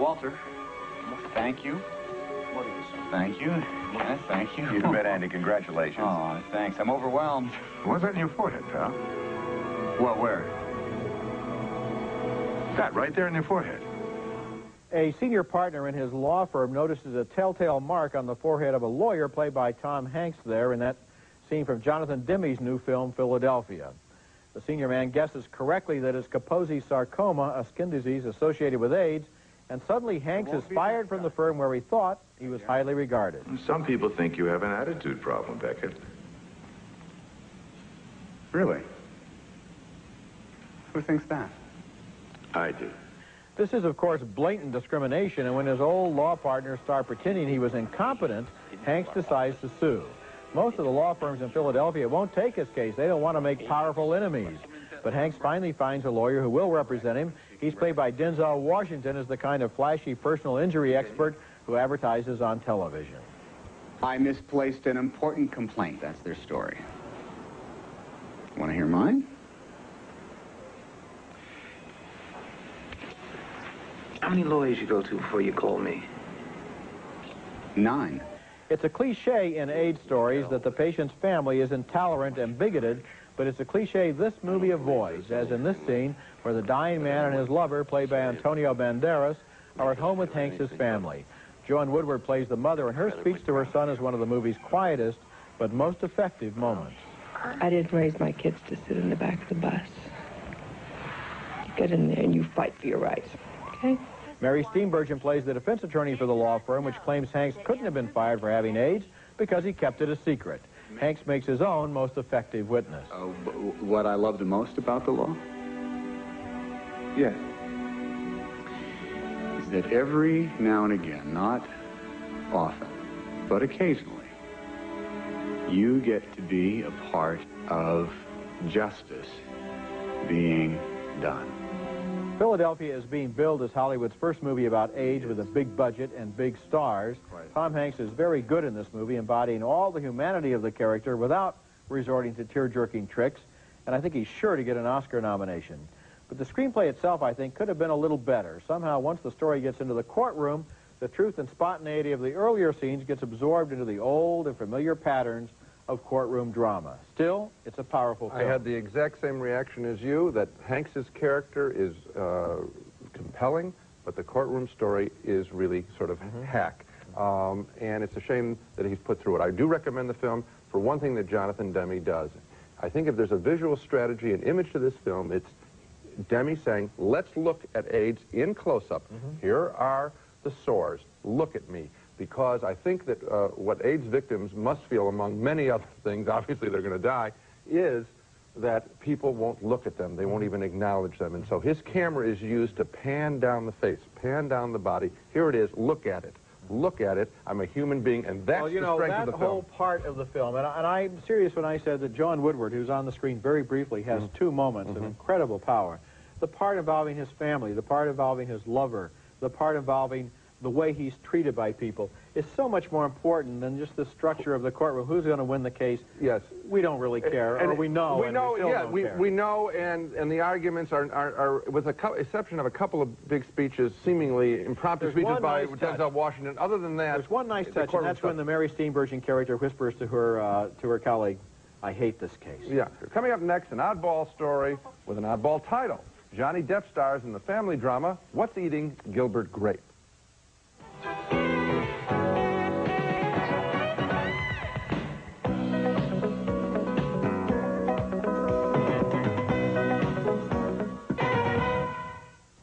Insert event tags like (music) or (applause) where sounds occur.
Walter. Thank you. What is it? Thank you. Yes, thank you. You bet, Andy. Congratulations. Oh, thanks. I'm overwhelmed. What's that in your forehead, pal? Well, where? That right there in your forehead. A senior partner in his law firm notices a telltale mark on the forehead of a lawyer played by Tom Hanks there in that scene from Jonathan Demme's new film, Philadelphia. The senior man guesses correctly that it's Kaposi sarcoma, a skin disease associated with AIDS, and suddenly Hanks is fired from the firm where he thought he was highly regarded. Some people think you have an attitude problem, Beckett. Really? Who thinks that? I do. This is, of course, blatant discrimination, and when his old law partners start pretending he was incompetent, Hanks decides to sue. Most of the law firms in Philadelphia won't take his case. They don't want to make powerful enemies. But Hanks finally finds a lawyer who will represent him. He's played by Denzel Washington as the kind of flashy personal injury expert who advertises on television. I misplaced an important complaint. That's their story. Want to hear mine? How many lawyers you go to before you call me? Nine. It's a cliche in AIDS stories that the patient's family is intolerant and bigoted, but it's a cliche this movie avoids, as in this scene where the dying man and his lover, played by Antonio Banderas, are at home with Hanks's family. Joanne Woodward plays the mother, and her speech to her son is one of the movie's quietest but most effective moments. I didn't raise my kids to sit in the back of the bus. You get in there and you fight for your rights, okay? Mary Steenburgen plays the defense attorney for the law firm, which claims Hanks couldn't have been fired for having AIDS because he kept it a secret. Hanks makes his own most effective witness. Uh, what I love the most about the law? Yes. Is that every now and again, not often, but occasionally, you get to be a part of justice being done. Philadelphia is being billed as Hollywood's first movie about AIDS with a big budget and big stars. Tom Hanks is very good in this movie, embodying all the humanity of the character without resorting to tear-jerking tricks, and I think he's sure to get an Oscar nomination. But the screenplay itself, I think, could have been a little better. Somehow, once the story gets into the courtroom, the truth and spontaneity of the earlier scenes gets absorbed into the old and familiar patterns of courtroom drama. Still, it's a powerful film. I had the exact same reaction as you, that Hanks's character is uh, compelling, but the courtroom story is really sort of mm -hmm. hack. Um, and it's a shame that he's put through it. I do recommend the film for one thing that Jonathan Demme does. I think if there's a visual strategy and image to this film, it's Demme saying, let's look at AIDS in close-up. Mm -hmm. Here are the sores. Look at me because I think that uh, what AIDS victims must feel, among many other (laughs) things, obviously they're going to die, is that people won't look at them. They won't even acknowledge them. And so his camera is used to pan down the face, pan down the body. Here it is. Look at it. Look at it. I'm a human being, and that's well, you the know, strength of the film. that whole part of the film, and, I, and I'm serious when I said that Joanne Woodward, who's on the screen very briefly, has mm -hmm. two moments mm -hmm. of mm-hmm. incredible power. The part involving his family, the part involving his lover, the part involving the way he's treated by people is so much more important than just the structure of the courtroom. Who's going to win the case? Yes. We don't really care, and, or we know. We know, we yeah, we, care. we know, and, and the arguments are, are, are with the exception of a couple of big speeches, seemingly impromptu There's speeches by nice Denzel touch. Washington. Other than that, there's one nice touch, and that's stuff. when the Mary Steenburgen character whispers to her uh, to her colleague, "I hate this case." Yeah. Coming up next, an oddball story with an oddball title. Johnny Depp stars in the family drama What's Eating Gilbert Grape.